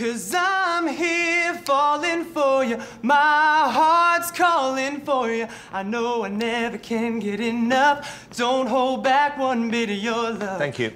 Cause I'm here falling for you. My heart's calling for you. I know I never can get enough. Don't hold back one bit of your love. Thank you.